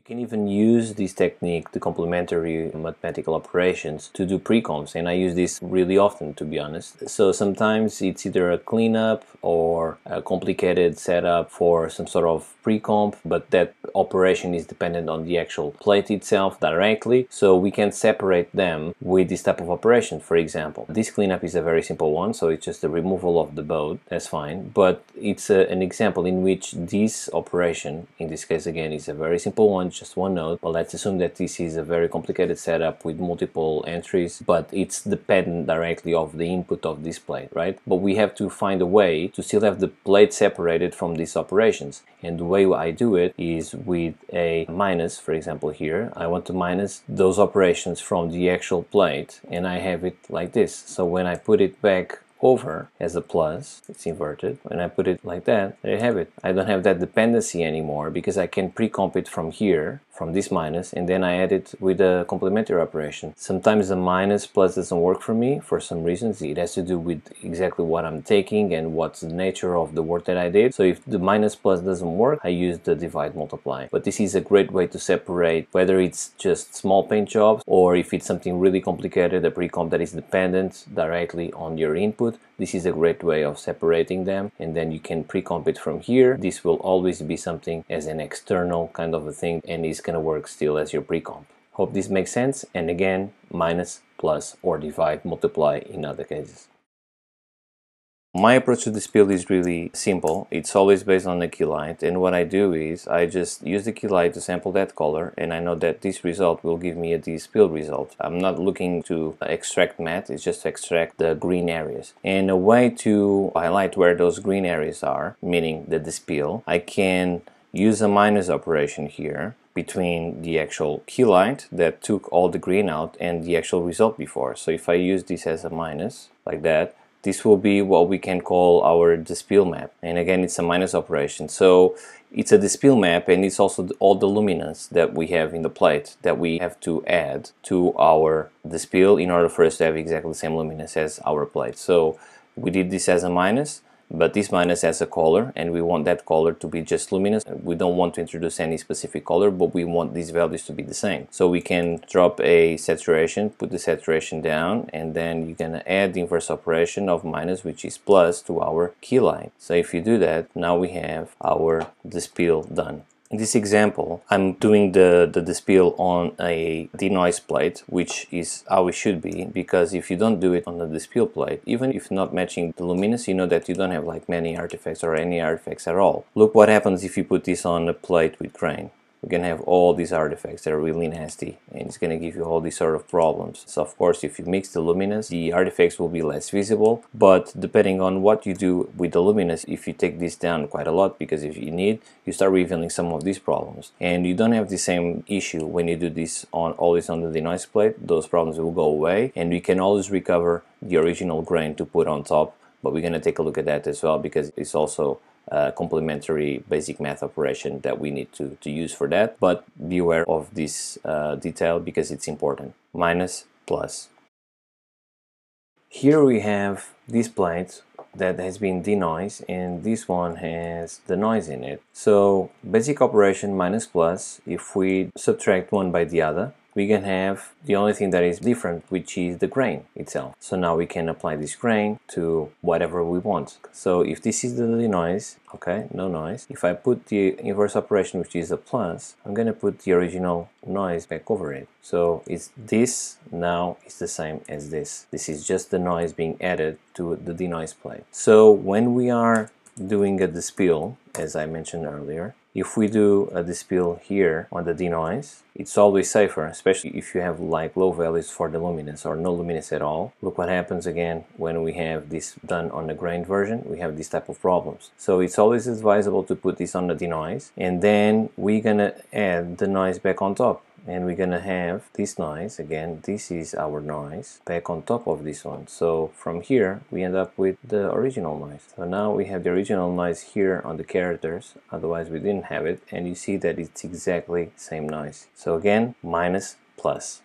You can even use this technique, the complementary mathematical operations, to do pre-comps, and I use this really often, to be honest. So sometimes it's either a cleanup or a complicated setup for some sort of pre-comp, but that operation is dependent on the actual plate itself directly, so we can separate them with this type of operation, for example. This cleanup is a very simple one, so it's just the removal of the boat, that's fine, but it's a, an example in which this operation, in this case again, is a very simple one, just one node, but let's assume that this is a very complicated setup with multiple entries, but it's dependent directly of the input of this plate, right? But we have to find a way to still have the plate separated from these operations. And the way I do it is with a minus, for example here, I want to minus those operations from the actual plate and I have it like this. So when I put it back over as a plus, it's inverted. When I put it like that, there you have it. I don't have that dependency anymore because I can pre-comp it from here from this minus and then I add it with a complementary operation. Sometimes the minus plus doesn't work for me for some reasons. It has to do with exactly what I'm taking and what's the nature of the work that I did. So if the minus plus doesn't work, I use the divide multiply. But this is a great way to separate whether it's just small paint jobs or if it's something really complicated, a pre-comp that is dependent directly on your input. This is a great way of separating them and then you can pre-comp it from here. This will always be something as an external kind of a thing and is to work still as your pre-comp. Hope this makes sense and again minus, plus or divide, multiply in other cases. My approach to this build is really simple. It's always based on the key light and what I do is I just use the key light to sample that color and I know that this result will give me a despill result. I'm not looking to extract matte, it's just to extract the green areas. And a way to highlight where those green areas are, meaning the despill, I can use a minus operation here between the actual key light that took all the green out and the actual result before. So if I use this as a minus, like that, this will be what we can call our despill map. And again it's a minus operation. So it's a despill map and it's also all the luminance that we have in the plate that we have to add to our despill in order for us to have exactly the same luminance as our plate. So we did this as a minus but this minus has a color and we want that color to be just luminous. We don't want to introduce any specific color but we want these values to be the same. So we can drop a saturation put the saturation down and then you can add the inverse operation of minus which is plus to our key light. So if you do that now we have our despill done in this example, I'm doing the, the despill on a denoise plate, which is how it should be, because if you don't do it on the despill plate, even if not matching the luminance, you know that you don't have like many artifacts or any artifacts at all. Look what happens if you put this on a plate with grain we're gonna have all these artifacts that are really nasty and it's gonna give you all these sort of problems. So of course if you mix the luminous the artifacts will be less visible but depending on what you do with the luminous if you take this down quite a lot because if you need you start revealing some of these problems. And you don't have the same issue when you do this on always on the denoise plate. Those problems will go away and we can always recover the original grain to put on top but we're going to take a look at that as well because it's also uh, complementary basic math operation that we need to, to use for that. But be aware of this uh, detail because it's important. Minus plus. Here we have this plate that has been denoised and this one has the noise in it. So basic operation minus plus if we subtract one by the other we can have the only thing that is different which is the grain itself. So now we can apply this grain to whatever we want. So if this is the noise okay no noise. If I put the inverse operation which is a plus I'm gonna put the original noise back over it. So it's this now is the same as this. This is just the noise being added to the denoise plate. So when we are doing a despill as I mentioned earlier if we do uh, a despill here on the denoise, it's always safer, especially if you have like low values for the luminance or no luminance at all. Look what happens again when we have this done on the grain version, we have this type of problems. So it's always advisable to put this on the denoise and then we're gonna add the noise back on top and we're gonna have this noise again. This is our noise back on top of this one. So from here we end up with the original noise. So now we have the original noise here on the characters. Otherwise we didn't have it. And you see that it's exactly same noise. So again minus plus.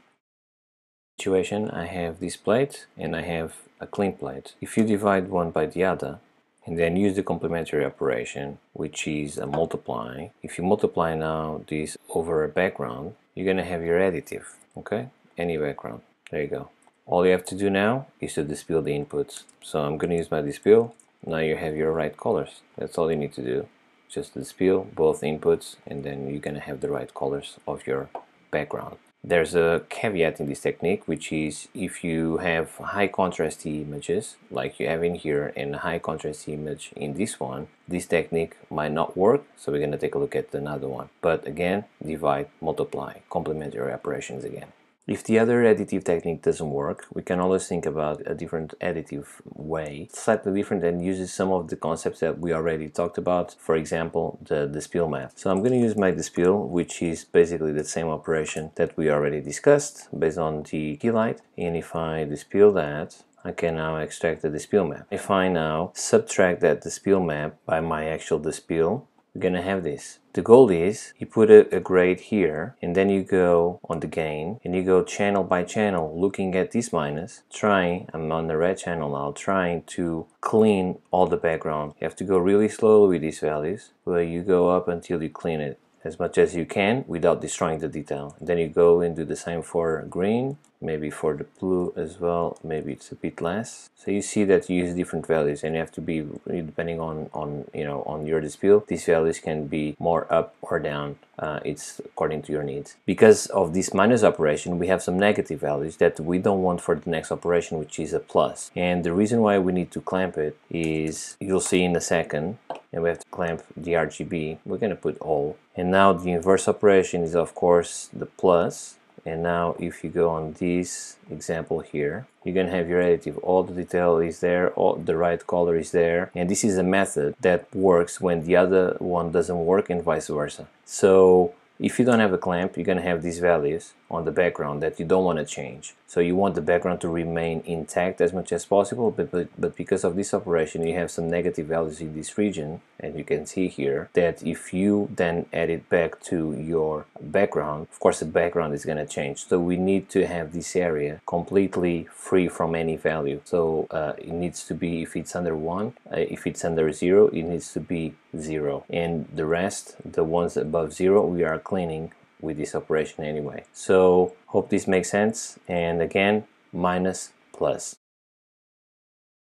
Situation I have this plate and I have a clean plate. If you divide one by the other and then use the complementary operation which is a multiply. If you multiply now this over a background you're gonna have your additive okay? Any background. There you go. All you have to do now is to despill the inputs. So I'm gonna use my despill. Now you have your right colors. That's all you need to do. Just despill both inputs and then you're gonna have the right colors of your background there's a caveat in this technique, which is if you have high contrast images, like you have in here, and a high contrast image in this one, this technique might not work, so we're going to take a look at another one. But again, divide, multiply, complementary operations again. If the other additive technique doesn't work, we can always think about a different additive way, slightly different and uses some of the concepts that we already talked about, for example, the, despill map. So I'm going to use my despill, which is basically the same operation that we already discussed based on the key light. And if I despill that, I can now extract the despill map. If I now subtract that despill map by my actual despill, we're gonna have this. The goal is you put a, a, grade here and then you go on the gain and you go channel by channel looking at this minus trying I'm on the red channel now trying to clean all the background you have to go really slowly with these values where you go up until you clean it as much as you can without destroying the detail. Then you go and do the same for green, maybe for the blue as well, maybe it's a bit less. So you see that you use different values and you have to be depending on, on you know on your despill, these values can be more up or down. Uh, it's according to your needs. Because of this minus operation, we have some negative values that we don't want for the next operation, which is a plus. And the reason why we need to clamp it is you'll see in a second and we have to clamp the RGB. We're going to put all. And now the inverse operation is of course the plus. And now if you go on this example here, you're going to have your additive. All the detail is there, all the right color is there. And this is a method that works when the other one doesn't work and vice versa. So if you don't have a clamp, you're going to have these values on the background that you don't want to change. So you want the background to remain intact as much as possible, but, but, but because of this operation, you have some negative values in this region, and you can see here that if you then add it back to your background, of course the background is going to change. So we need to have this area completely free from any value. So uh, it needs to be, if it's under 1, uh, if it's under 0, it needs to be 0. And the rest, the ones above 0, we are cleaning with this operation anyway. So hope this makes sense and again minus plus.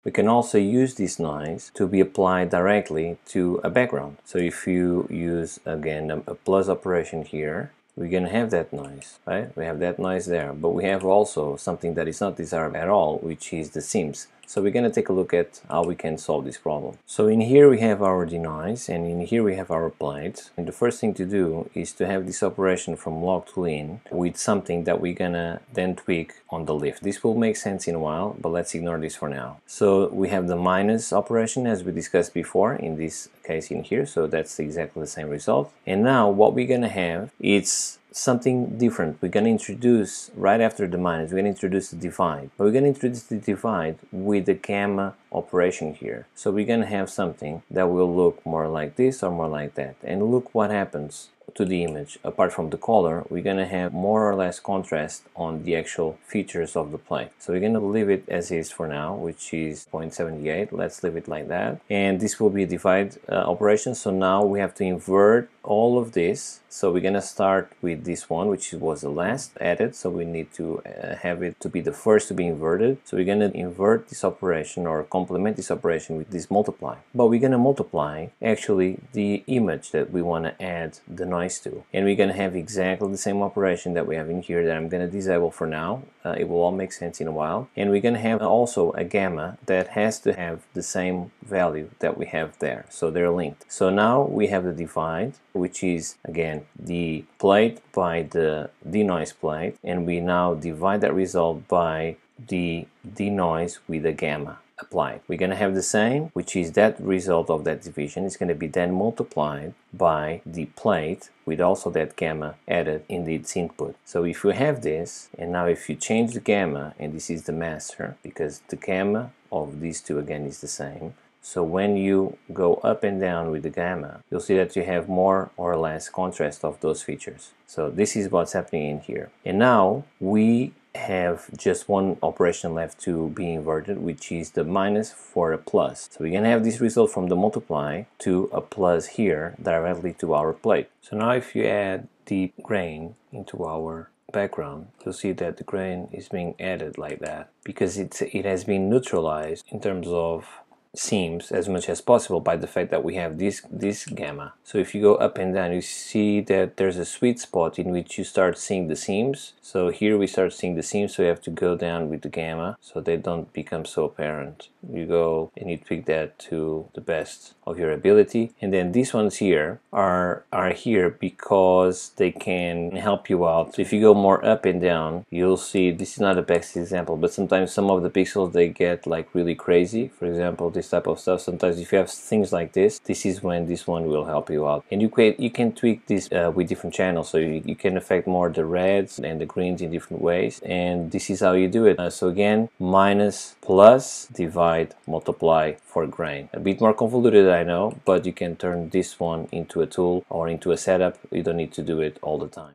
We can also use these lines to be applied directly to a background. So if you use again a plus operation here, we're gonna have that noise, right? We have that noise there, but we have also something that is not desired at all, which is the seams. So we're going to take a look at how we can solve this problem. So in here we have our denoise and in here we have our plate. And the first thing to do is to have this operation from log to lin with something that we're going to then tweak on the lift. This will make sense in a while, but let's ignore this for now. So we have the minus operation as we discussed before in this case in here. So that's exactly the same result. And now what we're going to have is something different. We're going to introduce, right after the minus, we're going to introduce the divide. But we're going to introduce the divide with the gamma operation here. So we're going to have something that will look more like this or more like that. And look what happens to the image. Apart from the color, we're going to have more or less contrast on the actual features of the plate. So we're going to leave it as is for now, which is 0.78. Let's leave it like that. And this will be a divide uh, operation. So now we have to invert all of this. So we're going to start with this one, which was the last added. So we need to uh, have it to be the first to be inverted. So we're going to invert this operation or complement this operation with this multiply. But we're going to multiply actually the image that we want to add the noise to. And we're going to have exactly the same operation that we have in here that I'm going to disable for now. Uh, it will all make sense in a while. And we're going to have also a gamma that has to have the same value that we have there. So they're linked. So now we have the divide, which is again the plate by the denoise plate. And we now divide that result by the denoise with a gamma applied. We're going to have the same, which is that result of that division is going to be then multiplied by the plate with also that gamma added in its input. So if we have this, and now if you change the gamma, and this is the master, because the gamma of these two again is the same, so when you go up and down with the gamma, you'll see that you have more or less contrast of those features. So this is what's happening in here. And now we have just one operation left to be inverted which is the minus for a plus so we're gonna have this result from the multiply to a plus here directly to our plate so now if you add the grain into our background you'll see that the grain is being added like that because it's it has been neutralized in terms of seams as much as possible by the fact that we have this this gamma. So if you go up and down you see that there's a sweet spot in which you start seeing the seams. So here we start seeing the seams so you have to go down with the gamma so they don't become so apparent. You go and you tweak that to the best of your ability. And then these ones here are are here because they can help you out. So if you go more up and down you'll see this is not a best example but sometimes some of the pixels they get like really crazy. For example this type of stuff. Sometimes if you have things like this this is when this one will help you out. And you can you can tweak this uh, with different channels. So you, you, can affect more the reds and the greens in different ways. And this is how you do it. Uh, so again minus plus divide multiply for grain. A bit more convoluted I know but you can turn this one into a tool or into a setup. You don't need to do it all the time